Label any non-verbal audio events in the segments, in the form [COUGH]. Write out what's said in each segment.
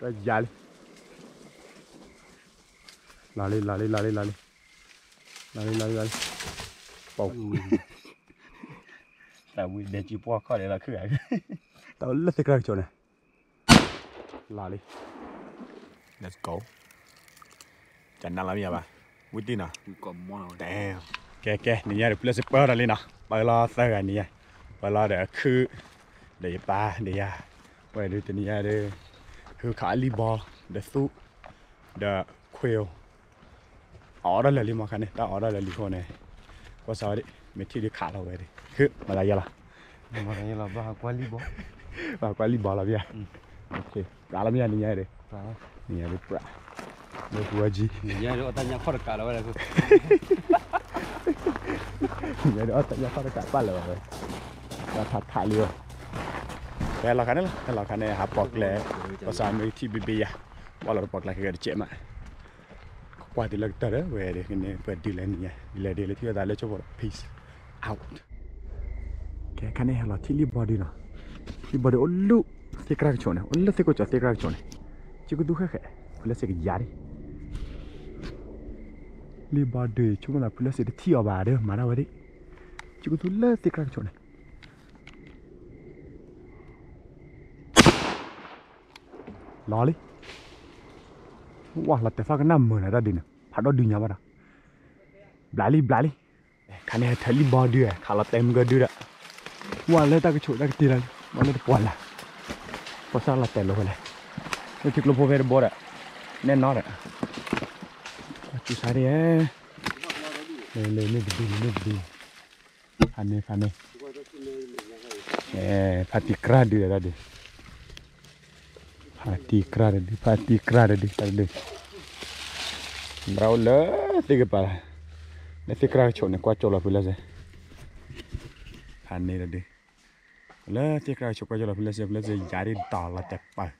cái giá đi là đi là đi là đi là đi là đi là đi là đi bầu là vì để chỉ bỏ khỏi để là khử tao lật cái chỗ này là đi Let's go. Chẳng năng làm gì bà? Quyết tin à? còn món nào Damn. kè kè nè nhà được plus super rồi nè bây lo sao cái nè bây lo để khứ để ba để ya bây giờ từ nè để khứ khá li bò để su để quail ở đó là li mà này ta ở đó là li con này. Có sao đấy mấy thứ đi khá là vậy đi. Khứ mà là gì là? Mà cái là ba qua li bó và qua li bò là bia ok đã làm gì nè nhà đấy nè đấy bra để vừa gì? Nhà đó ta khó được cả là nhà đó tại nhà phát cả ba là vậy và thật thả liều cái là cái này là cái là cái này hả bọc lẹ có sao mới thì bị bị à bao giờ bọc lại cái chuyện mà qua thì là tờ đó về để cái này về đi lên nha đi lên đi lên thì là lấy cho vào peace out cái cái này là thì li body nó li body ulu thì cái chỗ này ulu thì có chỗ thì cái chỗ này chỉ có đủ hết cái là sẽ cái giá đi li body. Chúng là plus sẽ thi ở bà đấy mà đâu đấy chỉ có đủ là thì cái chỗ này lo đi wow là tại sao cái năm mười này ra đi nè. Phải đó đi nhà bà blá đi blá đi cái này thấy li bò đưa khá là tem cái đưa đó. Wow lên ta cái chỗ ta cái tiền mà nó bỏ là. Có sao là tem luôn này? Cái chiếc lô về bò đấy nên nó đấy. Chú sai đi ấy. Lên lên lên đi lên đi. Phản này phản này eh pati kra dia tadi pati kra tadi pati kra tadi tadi Brau le tiga pala. Nanti kra cok ni, kuat cok lah pula saya Phản này tadi Le tiga kra cok, kuat cok lah pula saya pula saya jari dah lah tepat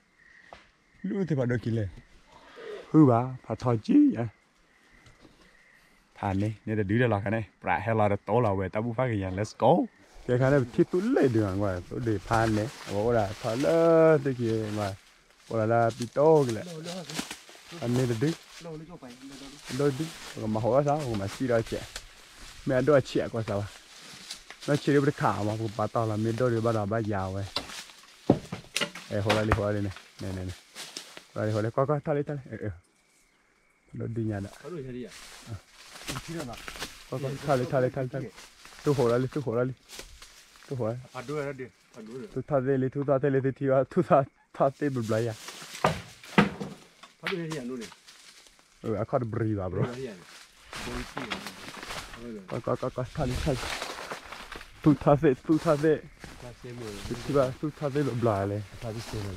Lu tu pada đôi kile Hư bà phải thôi chứ vậy Phản này nên là đứa là cái này Bạ hay là tổ là về tao bút phát cái nhà let's go. Cái khả năng thiết tụi lấy đường ngoài tôi để phan này có là thở lơ tới kia mà cái lại anh nên là đứng đôi đứng còn mà hỏi sao? Mà xí đôi trẻ. Mẹ đôi trẻ quá sao nó chỉ được khảo mà bà tao là mình đôi được bắt đầu bắt giàu rồi ê hồi lại đi hồi lại này. Này này này hồi lại hồi lại coi coi tao lấy tao lấy đôi đi. Nhà đã có đuổi đi à? Coi coi tao lấy tao lấy tao tôi hồi lại đi tôi hồi lại đi. Tôi hồi đuổi ra đi. Phạt đuổi tu tha de le tu tha de le de thiwa tu tha tha te bl bla ya phạt đuổi đi à luôn này ừ a khad bri ba bro đi à đuổi chi ka ka ka ka tha tha tu tha de tu xem rồi tu thiwa tu tha de bl bla le phạt đi. Xem rồi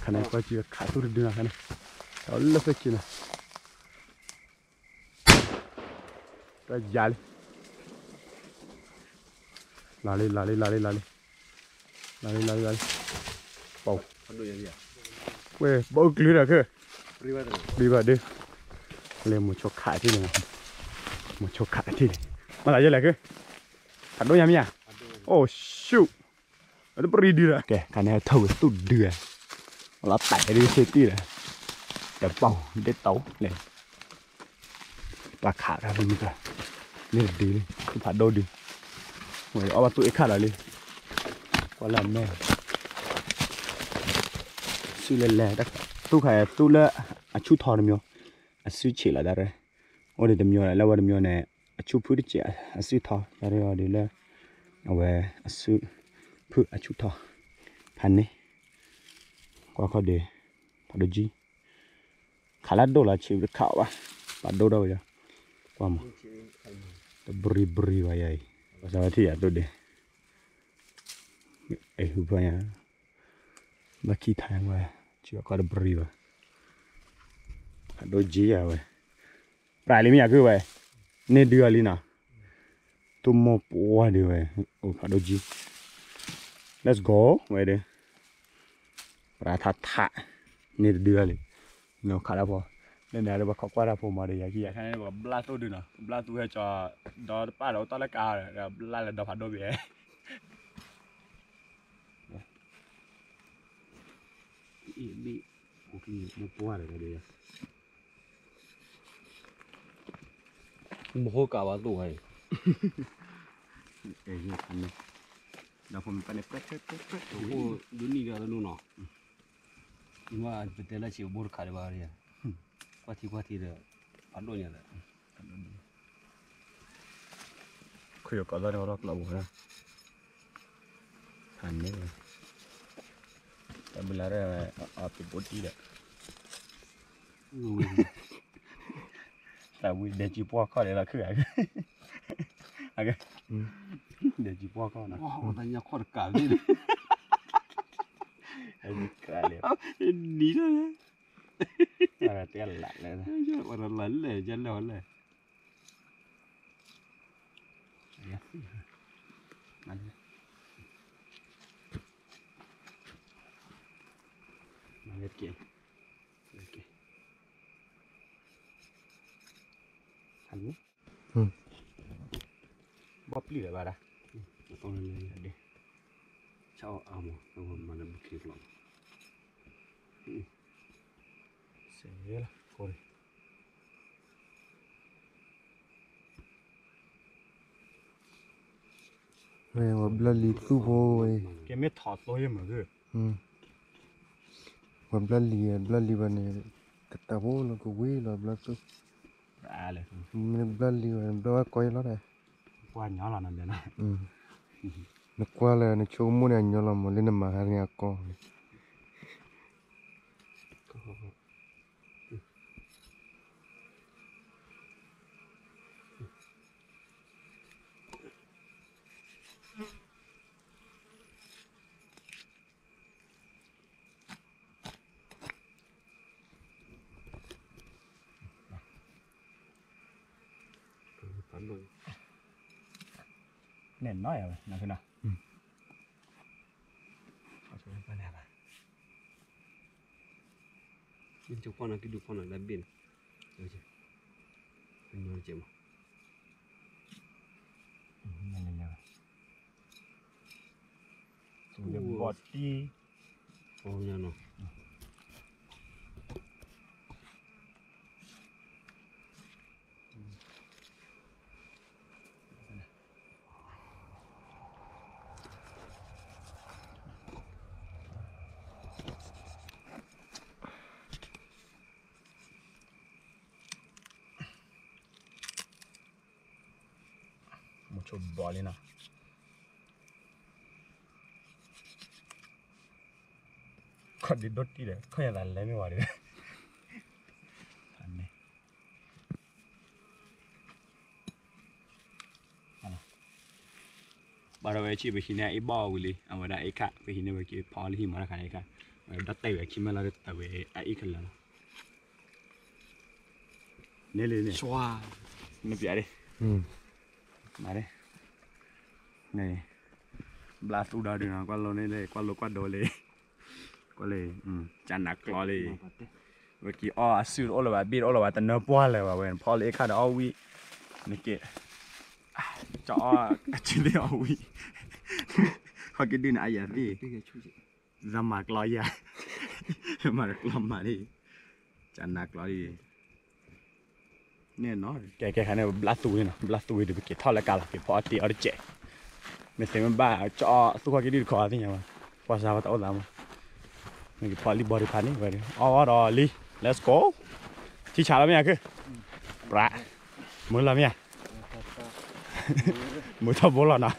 khana ko chi kha tu ri na khana alla fe chi na ta jal la le la le la le la le la le la le la le bầu phạt đuổi đi à quê bầu clear ra cơ? Đi vào rồi. Đi vào đi. Lên một chỗ khải thế này một chỗ khải thế này. Mà lại lại cái thật đôi nhắm nha oh shoot. Nó bറി đi ra kìa cái này thâu tụt đưa nó tải đi xe tí này để bầu để tấu. Lên. Và khả ra bên kia lên đi đi không phải đâu đi. Người ở su lê lê đắc tu khai tu lê à chú thọ được à su chỉ là đó rồi ở đây được là lâu được này à chú phụ đi chỉ à su thò đó rồi ở đây là ở về à su phụ à chú thò hành này qua khỏi để phải được gì khá là đồ là chỉ được khảo à bắt đồ đâu vậy qua mà ta bri bri vậy ấy sao thì à tôi đi ấy hụp vậy mà khi thay vậy chưa có được bri vậy đôi chí à vậy. Phải lấy mình à, cứ vậy. Nên đưa đi nào. Tôi mua bùa đi vậy ồ phải đôi chí let's go, vậy đi. Ra thà thà nên đưa đi nó khá là bò nên này là bà khóc quá là phù mà để vậy kia cái này bà bla tôi được nào. Bla tôi cho đó, ba đầu tao là cao rồi bla là đập phải đôi bể 이 고기 못 보아라 그래요. 먹을까 봐 또. 에 이거 안네. 나 보면 빨리 빼빼빼빼. 오 눈이가 눈어. 이마 그때라 지 모르 가려 말이야. 과티 과티를 반론이야. 그요 까다리 허락 나고 그래. 안 내려. தமிழார அப்படி போட்டியில là vì để chỉ qua coi để là khử cái cái [LAUGHS] để chỉ qua coi này wow ta nhà khoa cả đi đấy cả liền ní thôi là tiền lạnh này chứ còn là lấn này chân lợn này 이렇게 이렇게 봤니? 응 버플리래 봐라 오늘 내일인데 cháu à mà nó còn mà nó bị kẹt lắm ừ. sẽ là coi này mà bây giờ lít tu vô cái mét thọt thôi mà chứ ừ. Mà Bloodly, Bloodly bên này Katabo là của quý là Blood chứ À là Bloodly là Blood coi nó đây Qua nhỏ là nằm đây này Ừ. Nó qua là nó chú mua này nhỏ là mà lên mà hai nhà con. nền nói rồi nè thế nào Ở chỗ này có nè bà ยินจุกพ่อนะกิดูพ่อนะแล้วบินเดี๋ยวจะเป็นยังไงจ๊ะ nè chụp bỏ lên nào. Còn đi đốt đi đấy không nhà là lấy mới vào đấy thằng này bà đầu về chị về khi này ít bò vậy đi à mà đã ít cả về khi này về kia bỏ đi thì mà là khả này cả mà đã tay về khi mà là tay về ít cả là nè lên này, xóa nó bị dạ đấy ừ. Mà đấy นี่ blast udah dengan kalau ni le kalau kau dole kau le hmm jangan kalau le Wiki oh asyik all about beat all about tanah puan le wawen Paul ikan all we ni ke cakap actually all we kau kira nak ayat ni zaman kalau ya zaman kalau mana jangan kalau ni เนี่ยเนาะแกแกขันเนี่ยบลัสตูเนี่ยนะบลัสตูเดี๋ยวไปเก็บท่อละกาละเก็บพอตีเอาเจ๊ Mesti memba cok suka kiri kau hati nyawa. Pas sahabat awal lama. Ngi pali bori pani bori. Awal oli. Let's go. Ci chala mi aku. Pra. Mula mi ya. Muta bola na.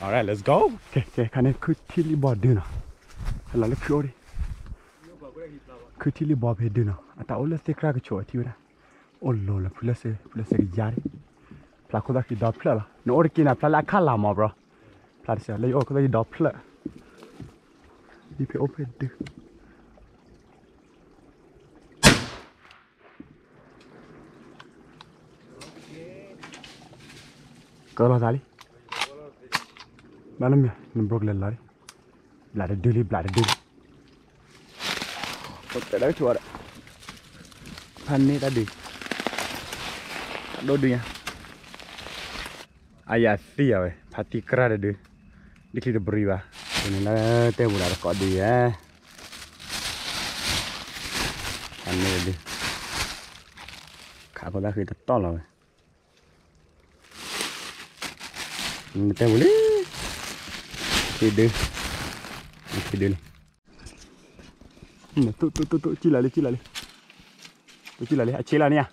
Alright, let's go. Okay, okay. Kane kutili bodi na. Lalu fiori. Kutili bobe dina. Ata olas tekra ke choti ora. Ollo la pulase pulase ke jari. là cô ta chỉ đập là nó ở kia là là khá làm mà bro. Là sẽ lấy ô cô ta chỉ đập là đi phải open được cơ là ra đi. Nó làm gì broke lên lại lại để đưa đi, lại để đưa một cái đó chua đấy. Phan này ta đi. Đôi đi nha. าก็โชว์ที่วะโอ้โหแล้วพลสพลสก็ยาดิ pla ko da ki da pla la no or ki na pla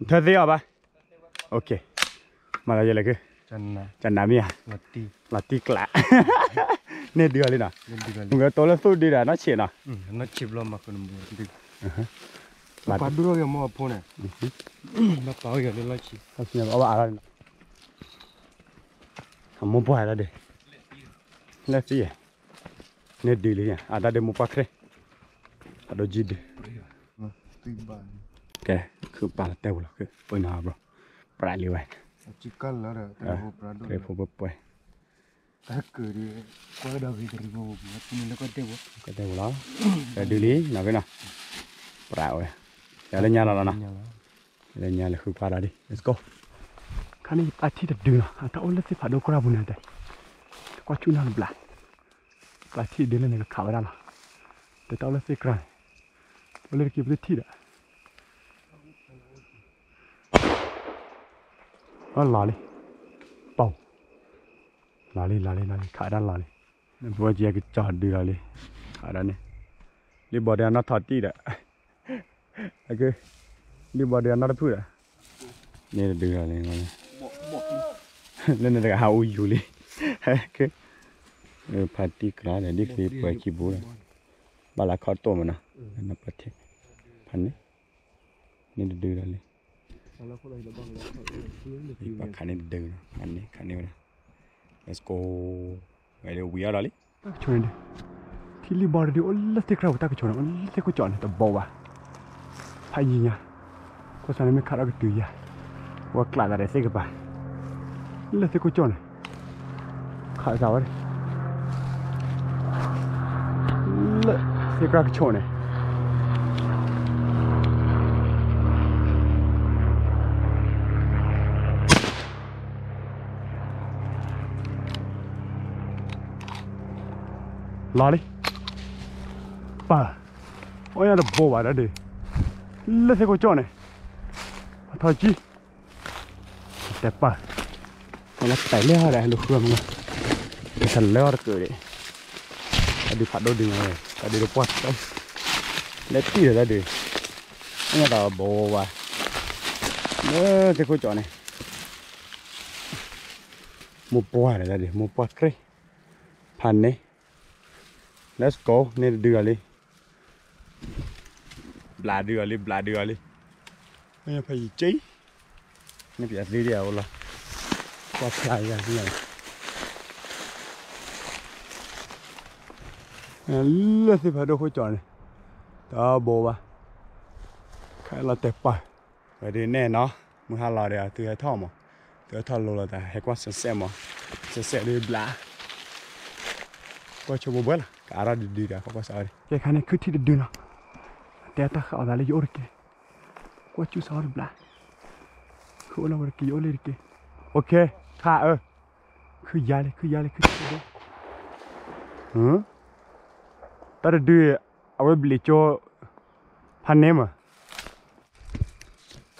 bự tí nữa nè chili chili chili cái là vào đây đi đâu ta đi nó chỉ là phố là bà đô rồi khi khá lấy chili vào mà chili chili tali ok bye bye see you bro cái này mà cho cái tí thi được rồi nè cái gì giàu ra ta đi tao lấy chỗ này là rồi là đi thật gì hả ba ok mà là gì là cái chân này chân nam à là ti là tí lạ nên đưa đi nào lên đi gần người tôi là tôi đi là nó chỉ nào ừ nó chụp lo mà còn mua đi Mà- bắt đua cái mua phone này nó bảo cái lên là ông bà ra đi à nên đi đi à cứ bà là là bà chỉ cần là được À, mà mình nó có tiêu cái teo đó cái đi lý nào cái nào bà nhà là nhà là bà đi let's go khá này bà à cái phải đâu có ra buồn này đây qua chú nào là bà thi đã nó lò đi. Bầu. Lò đi lò đi lò đi. Khả đan lò đi. Nên vừa chỉ cái trò đi lò đi. Khả đan đi. Đi bỏ đèn nó thọt [LAUGHS] đi đã. Cái đi bỏ đèn nó đã phui đã. Nên là đưa lên rồi nên là hao u [LAUGHS] ừ, đi. Cái đi kra này, đi khi bữa khi bữa bà là khó tổ mà nó. Nó bắt thế phần này nên là đưa ra lên đi bà nên đưa phần đấy khả nên là let's go. Vậy đâu we are đi. Cho nên thì li bỏ đi ôn lát cái ta cái chỗ này ôn lát cái chỗ này tập bầu à. Phải gì nha có sao mới khá là cái từ ya và lại là để xây cái bài lát cái chỗ này. Khá sao đấy. Lát cái chỗ này Lo đi. Bà ôi là bố bà đã đi. Lấy xe cô cho này. Thôi chi đẹp bà nó tải leo đây lục hương mà cái thần leo được cười đấy đi phạt đôi đường này. Ta đi được quạt đâu lấy tí ra đi. Nhà là bố bà nữa xe cô cho này. Một bò này ra đi. Một bò cây pan này. Let's go, nên đưa đi. Bla đưa đi, bla đưa đi. Nên phải gì chí. Nên phải đi đều là. Qua lại ra như này. Lên thì phải đâu có chọn này. Đó bố ba. Cái là tẹp bài. Vậy thì nè nó. Muốn hà lò để từ hai thọ mà. Từ hai thọ lô là ta hay quá sẵn xe mà. Sẵn xe đi bla. Qua cho bố bớt là. Cả ra đi đi ra không có sao đi. Cái khả năng cứ thi được đường nào. Té ta khảo ra lấy dỗ được kìa. Qua chú sao được bla. Khổ là được kìa dỗ lên được kìa. Ok, khả ơ. Cứ giá lên, cứ giá lên, cứ giá lên. Hả? Ta đã đưa bên bì cho pan nêm à?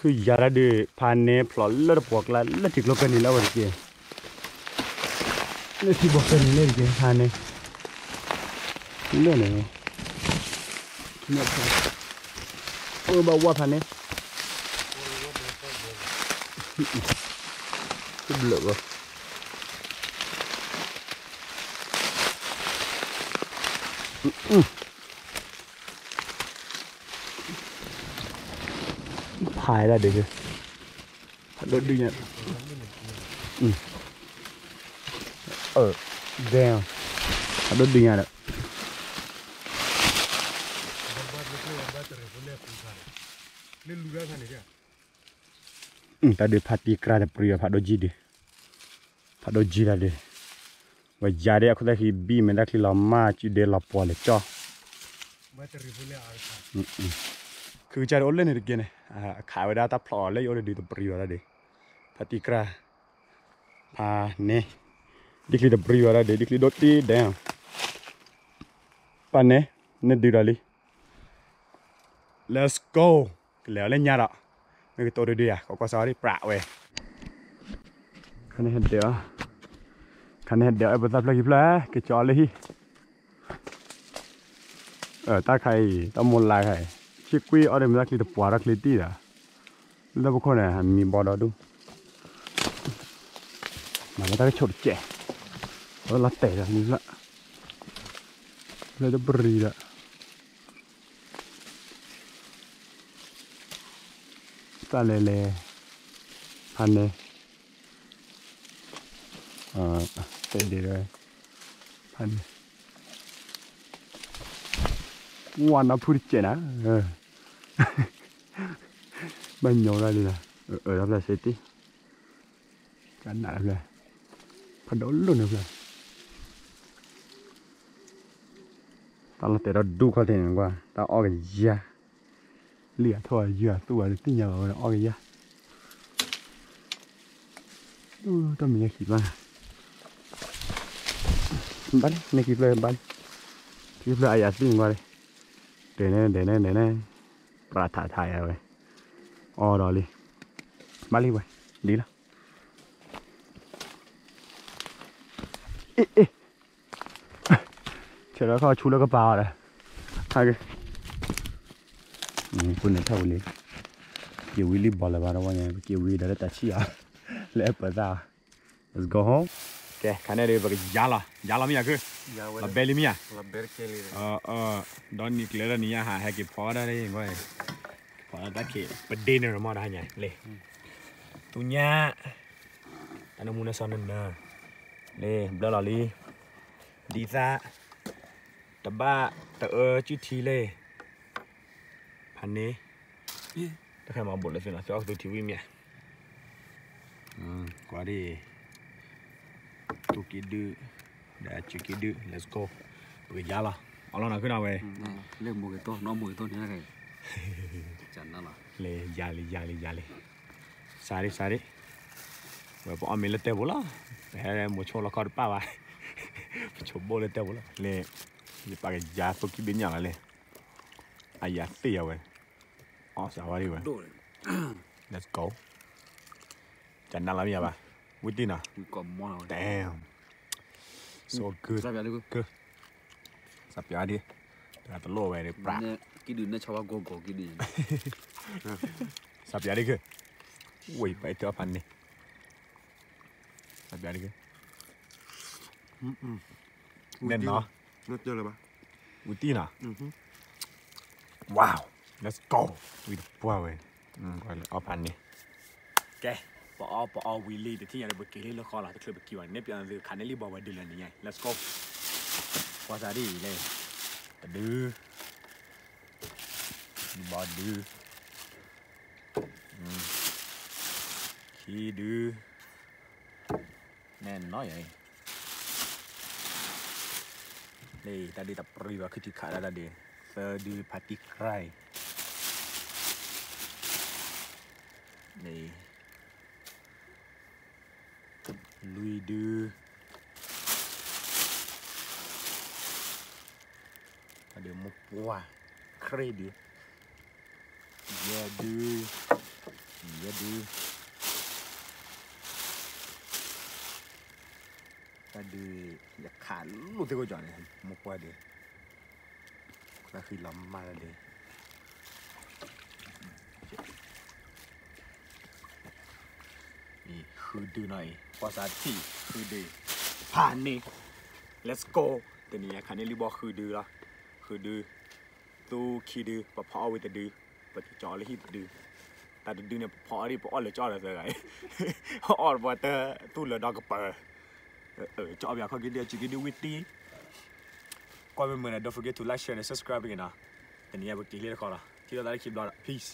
Cứ giá ra đưa pan nêm, plọ lỡ bọc là lỡ thịt lô cân đi lỡ được kìa. Lỡ thịt bọc cân đi lên kìa, pan nêm. Lên này Nó phải ôi bao qua phần này cái lửa thải ra được rồi thật đốt đi nhận ừ. ờ damn. Thật đốt đi nhận Nen luga sana dia. Hmm, tadi pati kerana pria pak doji dia. Pak doji lah dia. Wajar dia aku dah hibi, mereka kira lama, cuci dia lapor le cah. Macam ribulah alfa. Hmm, hmm. Kau cari orang ni dekian eh. Kau dah tak pelor le, orang di tu pria lah dia. Pati kerana, ah ne, dikli tu pria lah dia, dikli doti dia. Panen, ne dirali. let's go. Léo lên nhà đó. Người tôi đi đi à? Có có sao đi. Prạ về. Khăn hết đỡ khăn hết đỡ bật tập lại kịp lá cái chó lấy ở ta khai, ta muốn lại khai. Chỉ quy, ở đây mình ra bỏ ra lấy tí đó là bố con này hẳn mình bỏ đó đúng. Mà người ta cái chỗ trẻ. Đó là tệ rồi như lại lấy đó bự rồi ta lè lè hành nè à, đây. Đi rồi hành ua nó phun chết nè mình bên ra đi nè. Ở ở đó là sẽ tí cái nào là phải đổ luôn được rồi. Ta là để đó đu qua này qua. Ta ở cái gì กิพลาก็จอเลย ờ ta khai ta muốn lại khai chiếc quy ở đây mình ta bỏ ra cái tí đã nó bao con này hẳn mình bỏ đó đúng mà người ta cái chốt trẻ đó là tệ rồi mình lại đây nó bự rồi ta lê lê hành này ờ tệ đi rồi hành này wanna put it chena mình nhỏ ra đi là ở ở đó là sẽ tí cái này là phải đổ luôn được rồi ta là để đó đu khó thể qua ta o cái gì lìa thôi giờ tôi là tin nhờ o cái gì ừ tao mình kịp mà bắn này kịp lên bắn kịp lên ai à tin qua đây để nè để nè để nè mình phun này thâu lên kiểu Willy bỏ lại vào đâu nha kiểu Willy đã ta chia. Lẽ bờ ra let's go home. Ok cái này đây vào cái giá là giá là mía cứ là bê mía là bê kê ờ ờ đó nhỉ lấy ra nhỉ hà hay cái phở đó đấy ngồi phở đó cái bữa đê này mà đó nhỉ lê tu nhá anh em muốn ăn sao nên nè lê đó là đi đi ra tập ba tập chút thi lê nè nó khai mà bột là phiền nào, cho tôi thiếu vi mẹ. Ừ, quá đi. Tôi kia đưa để chỉ kia đưa let's go. Bây giờ là. Ở lâu nào cứ nào về. Ừ, lên một cái tô, nó một cái to như thế này. [LAUGHS] Chẳng nào là. Lê già lê già lê già lê. Xài đi xài đi. Vậy bọn mình lên tè bố là hè một chỗ là có được ba vậy [LAUGHS] một chỗ bố lên tè bố là lê. Vậy? pa ya fo ki bin ya le aya te ya we oh sa wa ri we โดด let's go chan na la mia ba with dinner มีกลมมอ damn so good ทราบยังไงกู sa pia let's go with power อืมก็อาพันนี่แกปอปอวิลลี่ที่ยังได้บกิลี่แล้วก็หลังจากเคยบกิวันเนี่ยเป็นอันดียกันนี่รีบบอกว่าดีเลยนี่ไง let's go ภาษาดีเลยตะดื้อบอดื้อขี้ดื้อแน่นน้อยไงเลยตาดีตะปรีว่าคือจิขาดาดาเดเซอร์ดื้อพัติใคร này Lui đưa. Ada một buah kredit. Dia đưa. Dia đưa. Ta đưa. Ya khá lúc thế có chọn này. Một buah đưa. Là khi lắm mà là đây Ni khudu nai. Pasal ti khudu. Pani. Let's go. ตัวนี้คันนี้รีบอกคือดือละคือดือตู้ขี้ดื้อปะเพาไว้แต่ดือปะจอเลยที่ดือแต่ดือเนี่ยพาะนี่ปะอ้อนเลยจอเลยสิไงอ้อนว่าแต่ตู้เลยดอกกระเปอเออจออยากเขากินเดียวจิกินดีวิตตี้ก่อนไปเมื่อนะ don't forget to like share and subscribe กันนะตัวนี้บุกตีเรียกเขาละที่เราได้คลิปเรา peace